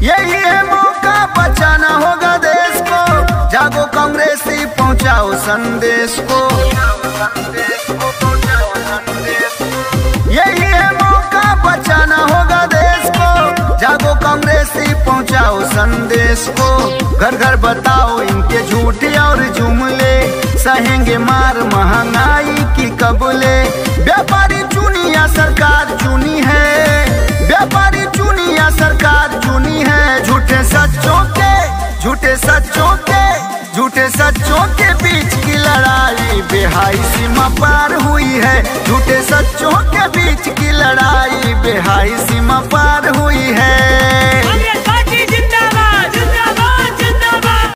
यही है मौका, बचाना होगा देश को। जागो कांग्रेसी, पहुंचाओ संदेश को। यही है मौका, बचाना होगा देश को। जागो कांग्रेसी, पहुंचाओ संदेश को। घर घर बताओ इनके झूठे और जुमले। सहेंगे मार महँगाई की कबले। चुनी या सरकार चुनी है, झूठे सच्चों के, झूठे सच्चों के, झूठे सच्चों के बीच की लड़ाई बेहाई सीमा पार हुई है, झूठे सच्चों के बीच की लड़ाई बेहाई सीमा